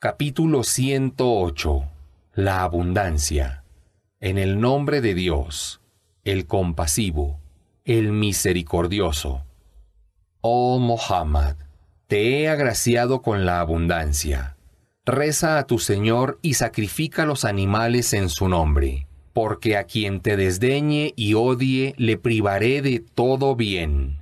Capítulo 108. La abundancia. En el nombre de Dios, el compasivo, el misericordioso. Oh Muhammad, te he agraciado con la abundancia. Reza a tu Señor y sacrifica los animales en su nombre, porque a quien te desdeñe y odie le privaré de todo bien.